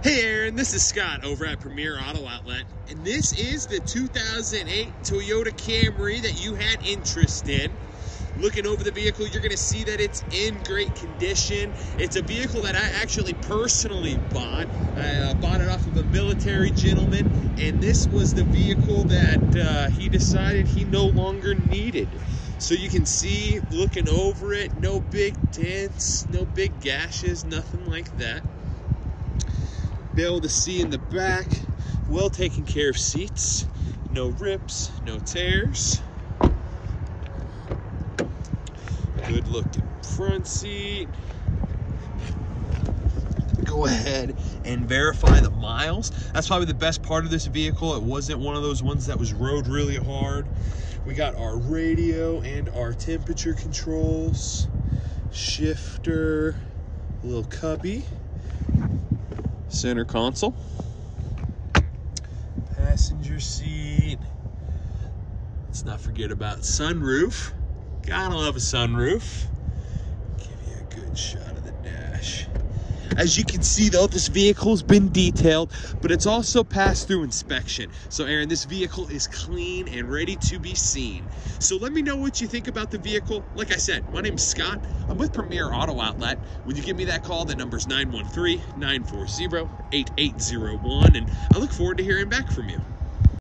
Hey Aaron, this is Scott over at Premier Auto Outlet, and this is the 2008 Toyota Camry that you had interest in. Looking over the vehicle, you're going to see that it's in great condition. It's a vehicle that I actually personally bought. I uh, bought it off of a military gentleman, and this was the vehicle that uh, he decided he no longer needed. So you can see, looking over it, no big dents, no big gashes, nothing like that be able to see in the back, well taken care of seats, no rips, no tears. Good looking front seat. Go ahead and verify the miles. That's probably the best part of this vehicle. It wasn't one of those ones that was rode really hard. We got our radio and our temperature controls, shifter, little cubby center console, passenger seat. Let's not forget about sunroof. Gotta love a sunroof. Give you a good shot of the dash. As you can see though, this vehicle's been detailed, but it's also passed through inspection. So Aaron, this vehicle is clean and ready to be seen. So let me know what you think about the vehicle. Like I said, my name's Scott. I'm with Premier Auto Outlet. When you give me that call, the number's 913-940-8801, and I look forward to hearing back from you.